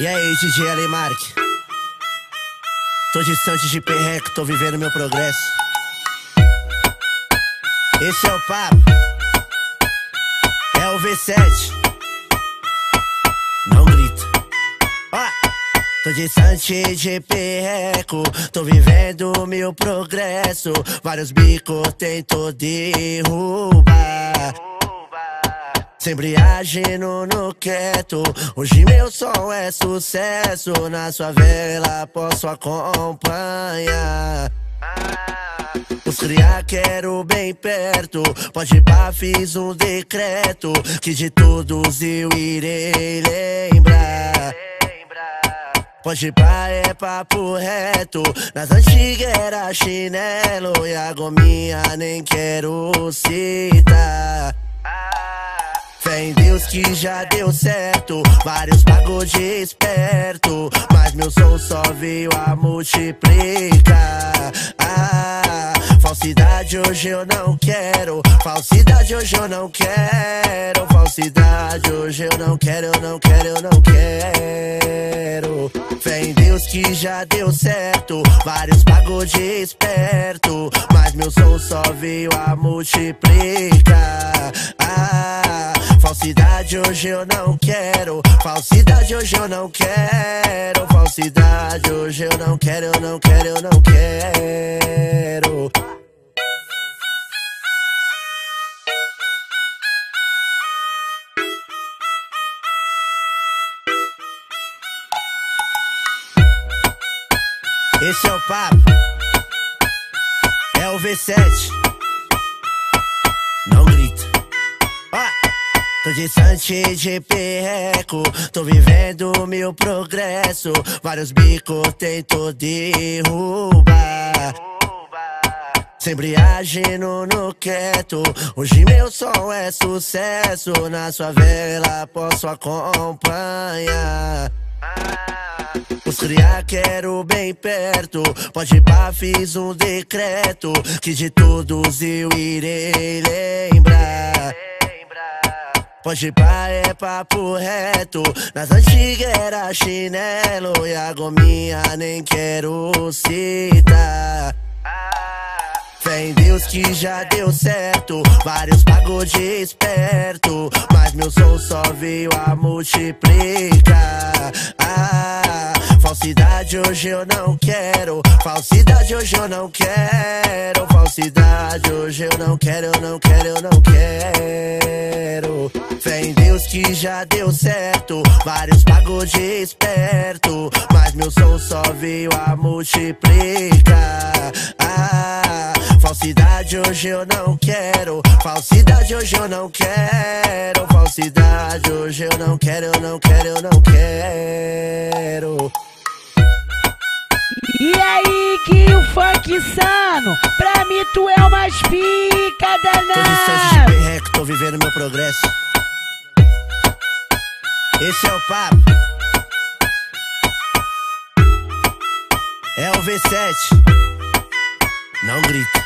E aí, DJ Alemark? Tô distante de perreco, tô vivendo meu progresso. Esse é o papo. É o V7. Não grita. Ó. Tô distante de perreco, tô vivendo meu progresso. Vários bicos tento derrubar. Sempre agindo no quieto. Hoje meu som é sucesso. Na sua vela posso acompanhar. Os cria quero bem perto. Pode pá, fiz um decreto. Que de todos eu irei lembrar. Pode pá, é papo reto. Nas antigas era chinelo. E a gominha nem quero citar. Em Deus que já deu certo. Vários de esperto. Mas meu som só veio a multiplicar. Ah, falsidade hoje eu não quero. Falsidade hoje eu não quero. Falsidade hoje eu não quero, eu não quero, eu não quero. Fé em Deus que já deu certo. Vários de esperto. Mas meu som só veio a multiplicar. Ah, Falsidade hoje eu não quero. Falsidade hoje eu não quero. Falsidade hoje eu não quero, eu não quero, eu não quero. Esse é o papo. É o V7. Distante de perreco, tô vivendo meu progresso. Vários bicos tento derrubar. Sempre agindo no quieto. Hoje meu som é sucesso. Na sua vela posso acompanhar. Os cria quero bem perto. Pode pá, fiz um decreto. Que de todos eu irei Pode pá, é papo reto. Nas antigas era chinelo. E a gominha nem quero citar. Fé em Deus que já deu certo. Vários de esperto. Mas meu som só veio a multiplicar. Ah, falsidade hoje eu não quero. Falsidade hoje eu não quero. Falsidade hoje eu não quero, eu não quero, eu não quero. Fé em Deus que já deu certo. Vários de esperto. Mas meu som só veio a multiplicar. Ah, falsidade hoje eu não quero. Falsidade hoje eu não quero. Falsidade hoje eu não quero, eu não quero, eu não quero. E aí, funk insano, pra mim tu é o mais pica danado. Tô de perreco, tô vivendo meu progresso. Esse é o papo. É o V7. Não grita.